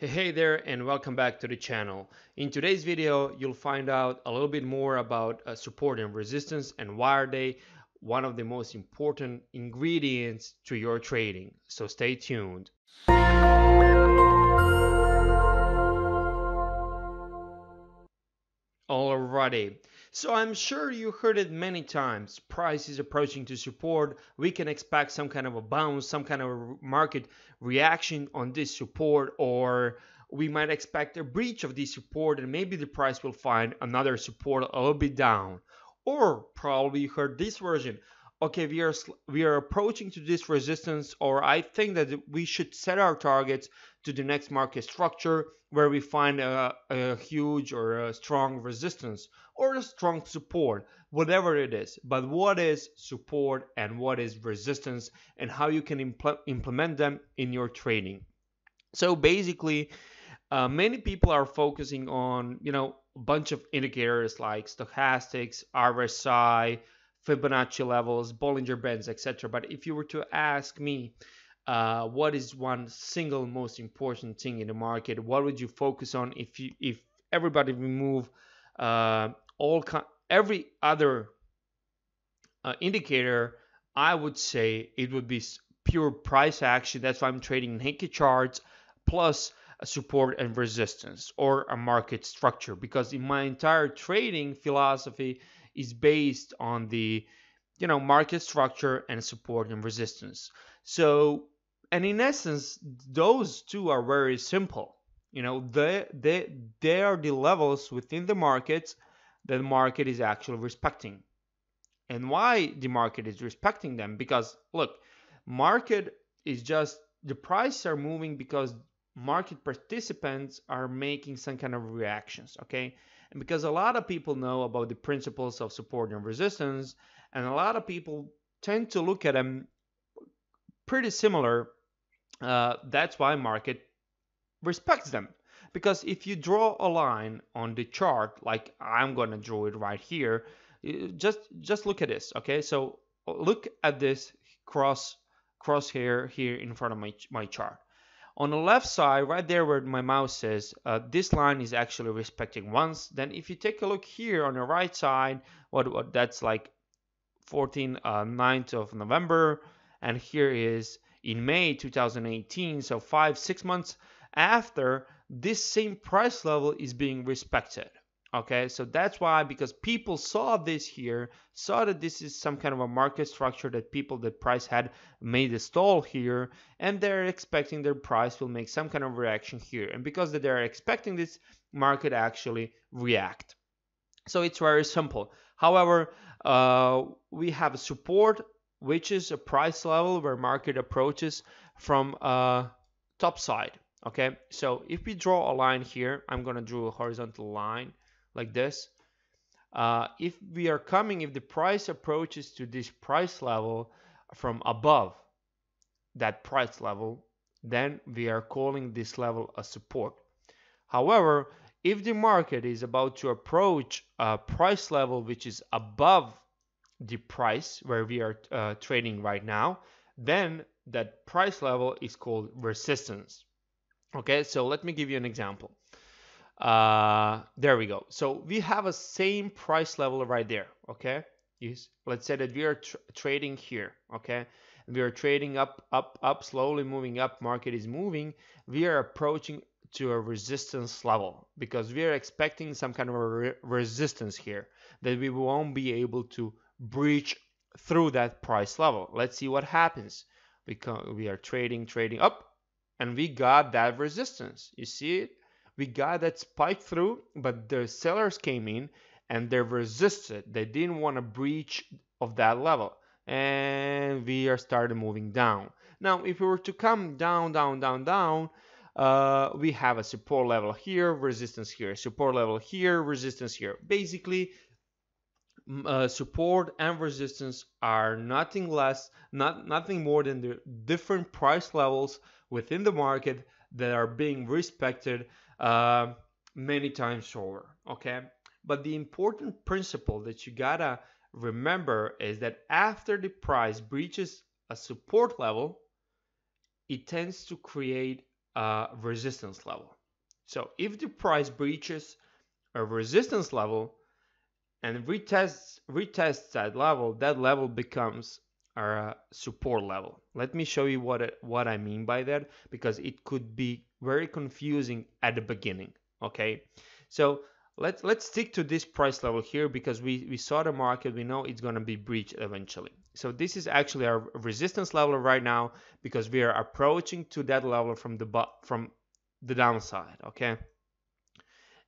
Hey, there and welcome back to the channel. In today's video, you'll find out a little bit more about uh, support and resistance and why are they one of the most important ingredients to your trading. So stay tuned. Alrighty, so I'm sure you heard it many times. Price is approaching to support. We can expect some kind of a bounce, some kind of market reaction on this support, or we might expect a breach of this support and maybe the price will find another support a little bit down. Or probably you heard this version okay we are we are approaching to this resistance or i think that we should set our targets to the next market structure where we find a, a huge or a strong resistance or a strong support whatever it is. But what is support and what is resistance and how you can impl- implement them in your trading? So basically uh, many people are focusing on you know a bunch of indicators like stochastics rsi Fibonacci levels, Bollinger Bands, etc. But if you were to ask me, uh, what is one single most important thing in the market? What would you focus on if you if everybody remove uh, all every other uh, indicator? I would say it would be pure price action. That's why I'm trading naked charts plus support and resistance or a market structure because in my entire trading philosophy is based on the you know market structure and support and resistance. So and in essence those two are very simple. You know they they they are the levels within the market that the market is actually respecting. And why the market is respecting them? Because look market is just the prices are moving because market participants are making some kind of reactions okay and because a lot of people know about the principles of support and resistance, and a lot of people tend to look at them pretty similar, uh, that's why market respects them. Because if you draw a line on the chart, like I'm going to draw it right here, just just look at this, okay? So look at this cross crosshair here in front of my, my chart. On the left side, right there where my mouse is, uh, this line is actually respecting once. Then if you take a look here on the right side, what, what that's like 14, uh, 9th of November, and here is in May 2018, so five, six months after, this same price level is being respected okay so that's why because people saw this here saw that this is some kind of a market structure that people that price had made a stall here and they're expecting their price will make some kind of reaction here. And because that they're expecting this market actually react. So it's very simple. However uh, we have a support which is a price level where market approaches from uh, top side. Okay so if we draw a line here i'm going to draw a horizontal line like this. Uh, if we are coming, if the price approaches to this price level from above that price level, then we are calling this level a support. However, if the market is about to approach a price level which is above the price where we are uh, trading right now, then that price level is called resistance. Okay, so let me give you an example. Uh, there we go. So we have a same price level right there. Okay. Let's say that we are tr trading here. Okay. We are trading up, up, up, slowly moving up. Market is moving. We are approaching to a resistance level because we are expecting some kind of a re resistance here that we won't be able to breach through that price level. Let's see what happens. Because we are trading, trading up, and we got that resistance. You see it? We got that spike through, but the sellers came in and they resisted. They didn't want to breach of that level. And we are started moving down. Now, if we were to come down, down, down, down, uh, we have a support level here, resistance here, support level here, resistance here. Basically, uh, support and resistance are nothing less, not nothing more than the different price levels within the market that are being respected uh, many times over. Okay, but the important principle that you gotta remember is that after the price breaches a support level, it tends to create a resistance level. So if the price breaches a resistance level and retests retests that level, that level becomes a support level. Let me show you what what I mean by that because it could be very confusing at the beginning. Okay, so let's let's stick to this price level here because we we saw the market we know it's going to be breached eventually. So this is actually our resistance level right now because we are approaching to that level from the from the downside okay?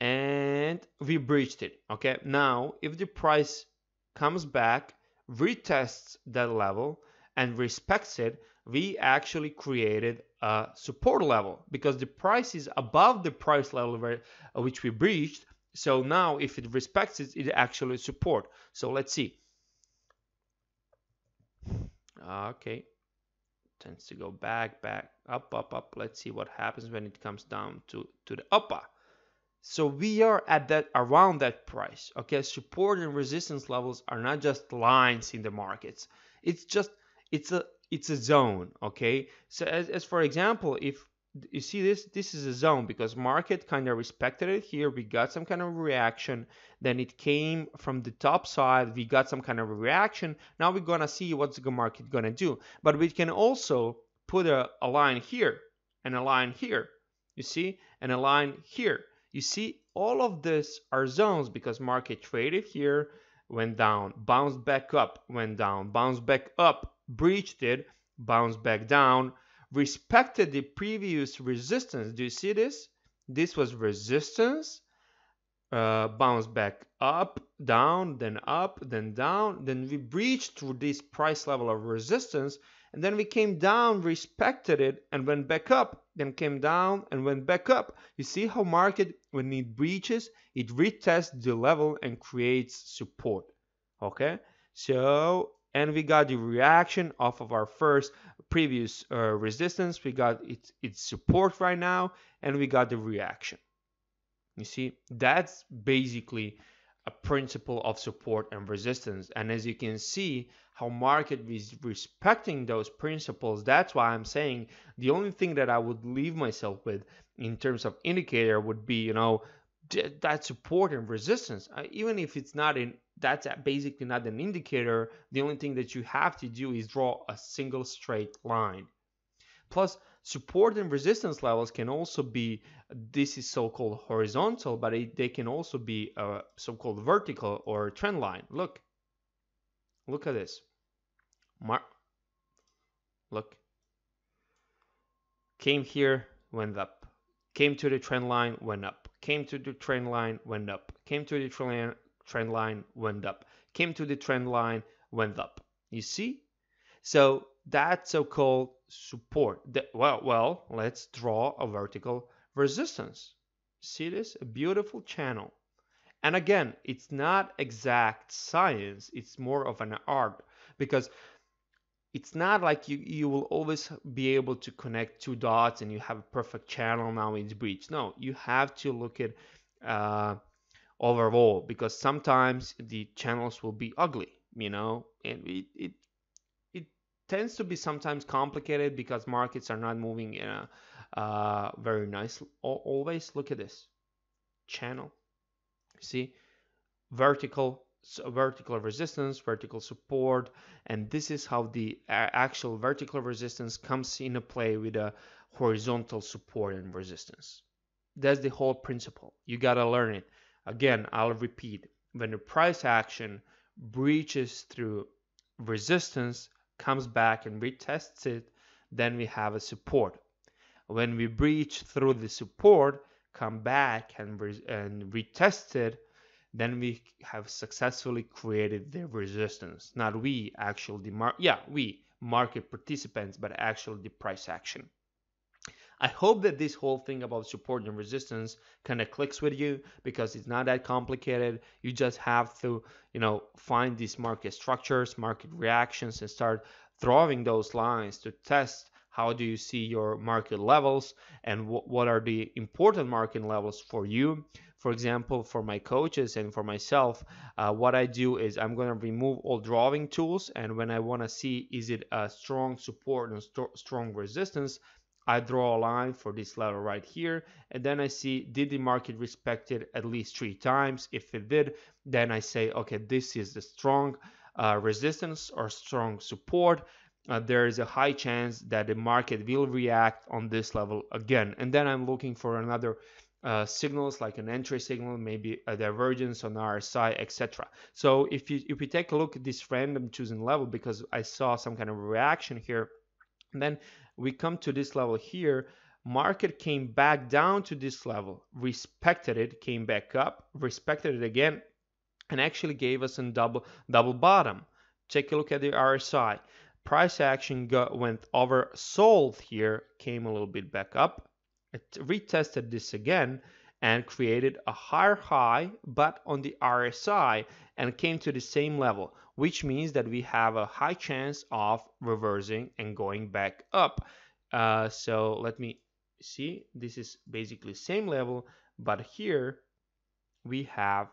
And we breached it okay? Now if the price comes back retests that level and respects it we actually created a support level because the price is above the price level where, uh, which we breached so now if it respects it, it actually support. So let's see. Okay. Tends to go back, back, up, up, up. Let's see what happens when it comes down to, to the upper. So we are at that around that price. Okay, support and resistance levels are not just lines in the markets. It's just it's a it's a zone. Okay. So as, as for example, if you see this this is a zone because market kind of respected it here. We got some kind of reaction. Then it came from the top side. We got some kind of reaction. Now we're gonna see what's the market gonna do. But we can also put a, a line here and a line here you see? And a line here. You see all of this are zones because market traded here went down bounced back up went down bounced back up breached it bounced back down respected the previous resistance. Do you see this? This was resistance, uh, bounce back up, down, then up, then down. Then we breached through this price level of resistance, and then we came down, respected it, and went back up. Then came down and went back up. You see how market, when it breaches, it retests the level and creates support. Okay, so and we got the reaction off of our first previous uh, resistance we got its, its support right now and we got the reaction you see that's basically a principle of support and resistance and as you can see how market is respecting those principles that's why i'm saying the only thing that i would leave myself with in terms of indicator would be you know that support and resistance uh, even if it's not in that's basically not an indicator. The only thing that you have to do is draw a single straight line. Plus, support and resistance levels can also be, this is so-called horizontal, but it, they can also be a so-called vertical or trend line. Look, look at this. Mark, look, came here, went up. Came to the trend line, went up. Came to the trend line, went up. Came to the trend trend line went up. Came to the trend line, went up. You see? So that so-called support. That, well, well, let's draw a vertical resistance. See this? A beautiful channel. And again, it's not exact science. It's more of an art because it's not like you, you will always be able to connect two dots and you have a perfect channel now it's breached. No, you have to look at uh, overall because sometimes the channels will be ugly you know and it, it it tends to be sometimes complicated because markets are not moving in a uh, very nice always. Look at this channel. See vertical so vertical resistance vertical support and this is how the actual vertical resistance comes into play with a horizontal support and resistance. That's the whole principle. You got to learn it. Again, I'll repeat, when the price action breaches through resistance, comes back and retests it, then we have a support. When we breach through the support, come back and, re- and retest it, then we have successfully created the resistance. Not we, actually, the mar- yeah, we, market participants, but actually the price action. I hope that this whole thing about support and resistance kind of clicks with you because it's not that complicated. You just have to, you know, find these market structures, market reactions, and start drawing those lines to test how do you see your market levels and what are the important market levels for you for example for my coaches and for myself uh, what i do is i'm going to remove all drawing tools and when i want to see is it a strong support and st strong resistance I draw a line for this level right here and then I see did the market respect it at least three times? If it did then I say okay this is the strong uh, resistance or strong support. Uh, there is a high chance that the market will react on this level again. And then I'm looking for another uh, signals like an entry signal, maybe a divergence on RSI, etc. So if you if we take a look at this random choosing level, because I saw some kind of reaction here, then we come to this level here. Market came back down to this level, respected it, came back up, respected it again, and actually gave us a double double bottom. Take a look at the RSI. Price action got, went oversold here, came a little bit back up, it retested this again and created a higher high but on the RSI and came to the same level which means that we have a high chance of reversing and going back up. Uh, so let me see. This is basically same level but here we have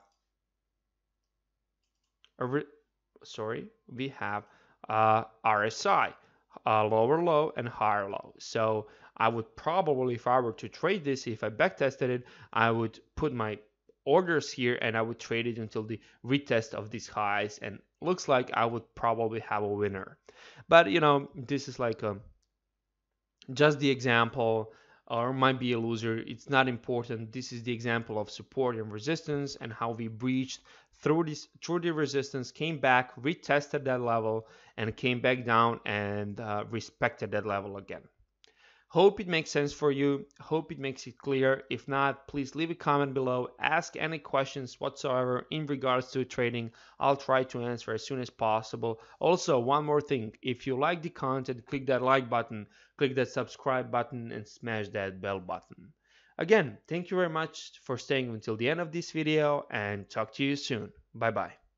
a sorry we have uh, RSI lower low and higher low. So I would probably, if I were to trade this, if I backtested it, I would put my orders here and I would trade it until the retest of these highs and looks like I would probably have a winner. But you know, this is like a, um, just the example or might be a loser. It's not important. This is the example of support and resistance and how we breached through this through the resistance, came back, retested that level, and came back down and uh, respected that level again. Hope it makes sense for you. Hope it makes it clear. If not, please leave a comment below. Ask any questions whatsoever in regards to trading. I'll try to answer as soon as possible. Also, one more thing. If you like the content, click that like button, click that subscribe button, and smash that bell button. Again, thank you very much for staying until the end of this video and talk to you soon. Bye bye.